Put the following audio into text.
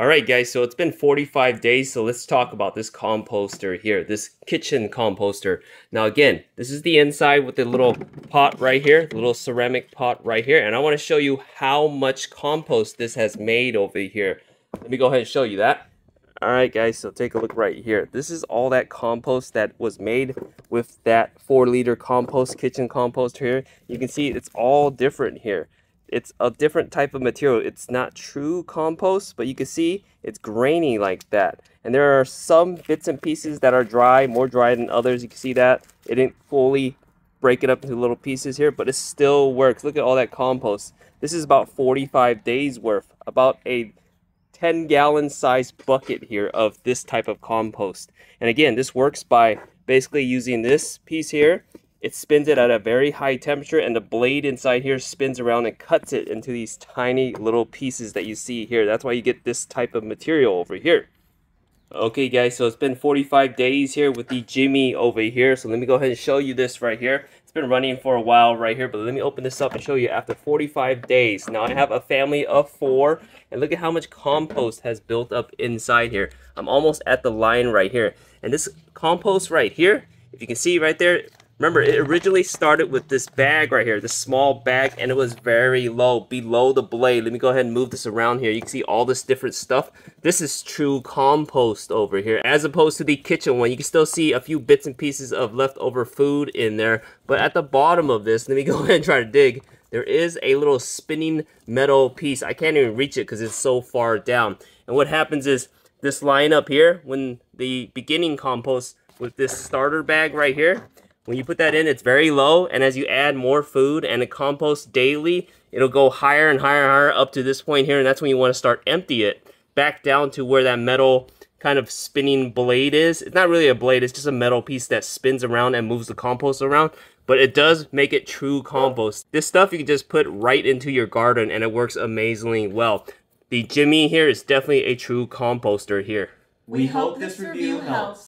All right, guys, so it's been 45 days, so let's talk about this composter here, this kitchen composter. Now, again, this is the inside with the little pot right here, little ceramic pot right here, and I want to show you how much compost this has made over here. Let me go ahead and show you that. All right, guys, so take a look right here. This is all that compost that was made with that 4-liter compost, kitchen compost here. You can see it's all different here it's a different type of material. It's not true compost, but you can see it's grainy like that. And there are some bits and pieces that are dry, more dry than others. You can see that. It didn't fully break it up into little pieces here, but it still works. Look at all that compost. This is about 45 days worth, about a 10 gallon size bucket here of this type of compost. And again, this works by basically using this piece here it spins it at a very high temperature and the blade inside here spins around and cuts it into these tiny little pieces that you see here. That's why you get this type of material over here. Okay guys, so it's been 45 days here with the GEME over here. So let me go ahead and show you this right here. It's been running for a while right here, but let me open this up and show you after 45 days. Now I have a family of four and look at how much compost has built up inside here. I'm almost at the line right here. And this compost right here, if you can see right there, Remember, it originally started with this bag right here, this small bag, and it was very low, below the blade. Let me go ahead and move this around here. You can see all this different stuff. This is true compost over here, as opposed to the kitchen one. You can still see a few bits and pieces of leftover food in there, but at the bottom of this, let me go ahead and try to dig. There is a little spinning metal piece. I can't even reach it because it's so far down. And what happens is, this line up here, when the beginning compost with this starter bag right here, when you put that in, it's very low, and as you add more food and it compost daily, it'll go higher and higher and higher up to this point here, and that's when you want to start empty it back down to where that metal kind of spinning blade is. It's not really a blade, it's just a metal piece that spins around and moves the compost around, but it does make it true compost. This stuff you can just put right into your garden and it works amazingly well. The GEME here is definitely a true composter here. We hope this review helps.